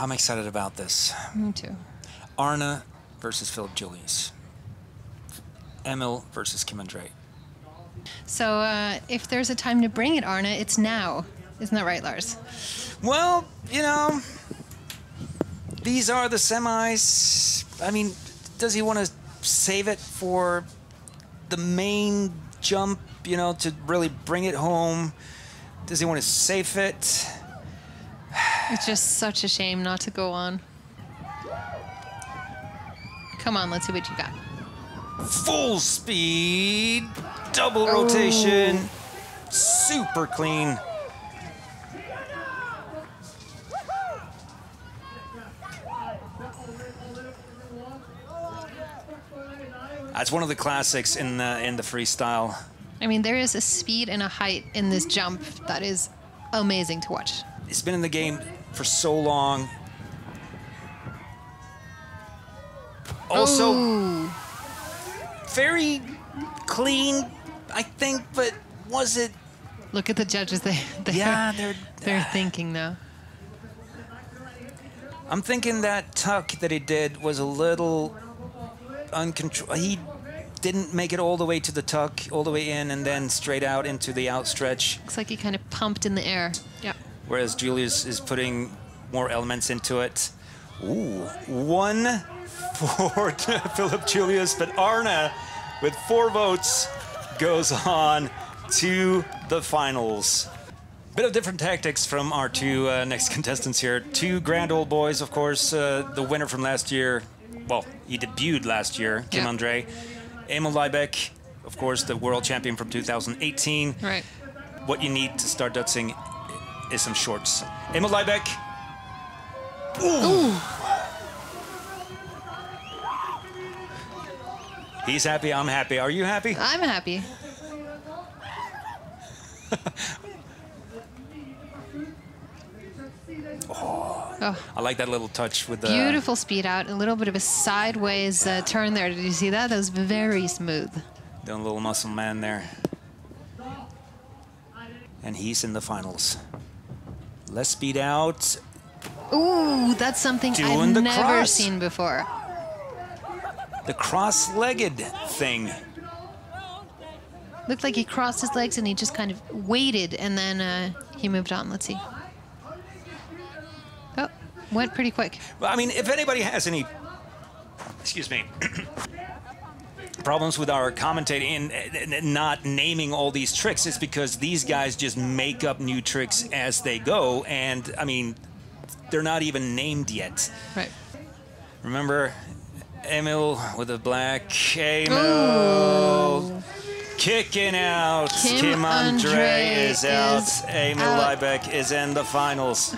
I'm excited about this. Me too. Arne versus Philip Julius. Emil versus Kim Andre. So uh, if there's a time to bring it, Arne, it's now. Isn't that right, Lars? Well, you know, these are the semis. I mean, does he want to save it for the main jump, you know, to really bring it home? Does he want to save it? It's just such a shame not to go on. Come on, let's see what you got. Full speed, double rotation, super clean. That's one of the classics in the in the freestyle. I mean, there is a speed and a height in this jump that is amazing to watch. It's been in the game for so long. Also, Ooh. very clean, I think, but was it? Look at the judges. They, they're, Yeah, they're. they're uh, thinking now. I'm thinking that tuck that he did was a little uncontrolled. He didn't make it all the way to the tuck, all the way in, and then straight out into the outstretch. Looks like he kind of pumped in the air. Yeah. Whereas Julius is putting more elements into it. Ooh, one for Philip Julius, but Arne, with four votes, goes on to the finals. Bit of different tactics from our two uh, next contestants here. Two grand old boys, of course. Uh, the winner from last year, well, he debuted last year, Kim Yeah. Andre. Emil Lybekk, of course, the world champion from 2018 Right. what you need to start dødsing is some shorts. Emil Lybekk. Ooh. He's happy, I'm happy. Are you happy? I'm happy. oh, I like that little touch with the. beautiful speed out. A little bit of a sideways uh, turn there. Did you see that? That was very smooth. Doing a little muscle man there. And he's in the finals. Less speed out. Ooh, that's something Doing I've the never cross. seen before. The cross legged thing. Looked like he crossed his legs and he just kind of waited and then uh, he moved on. Let's see. Oh, went pretty quick. Well, I mean, if anybody has any, excuse me, problems with our commentating and not naming all these tricks, is because these guys just make up new tricks as they go, and I mean, they're not even named yet. Right. Remember, Emil with the black Emil. Kicking out. Kim Kim Andre Andre is out. is Emil out. Lybekk is in the finals.